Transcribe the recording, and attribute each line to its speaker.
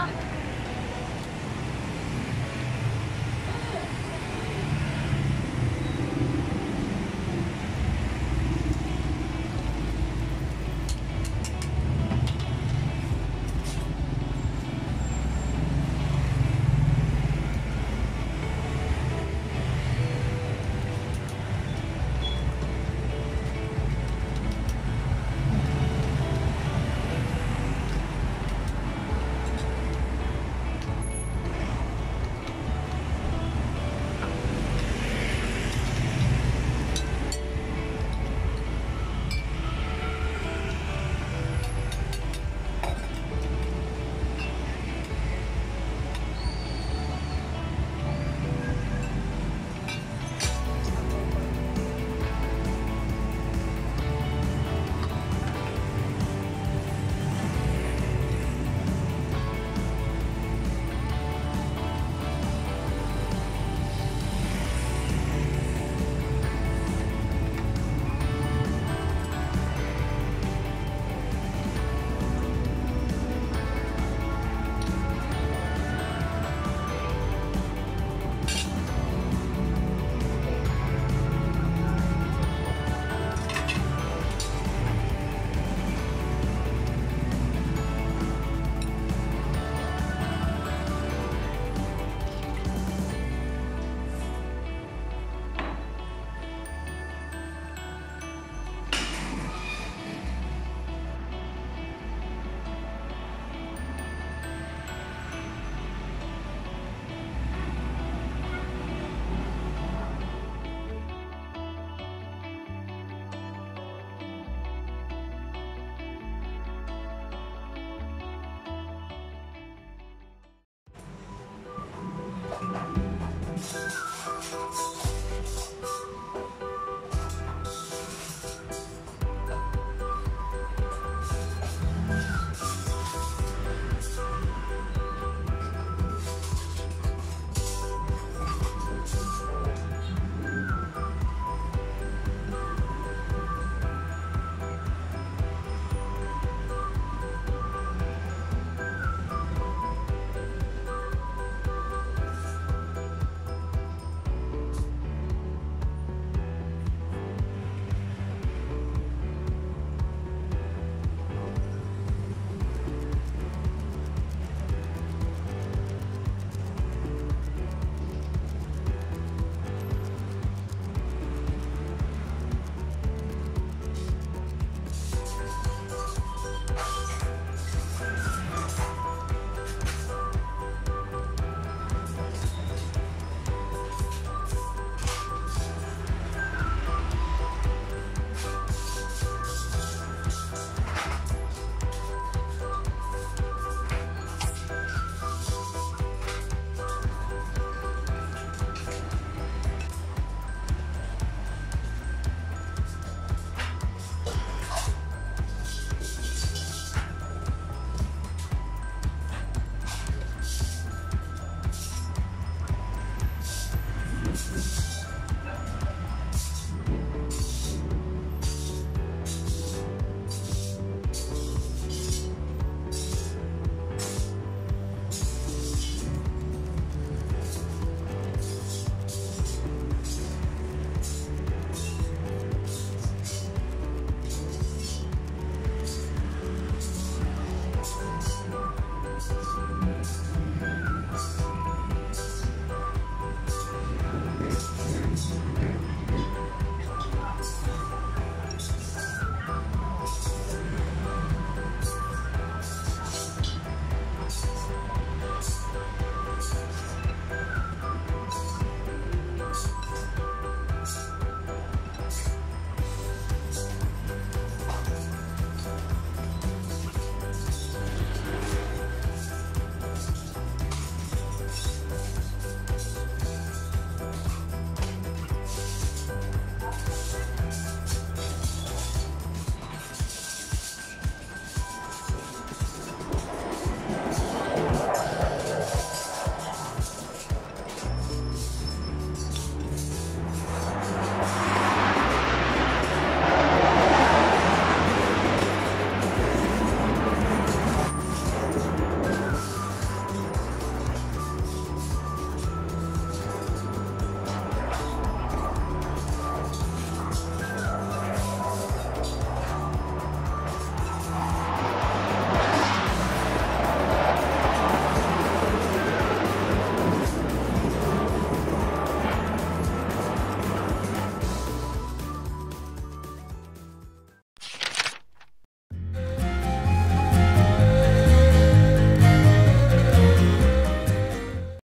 Speaker 1: 啊。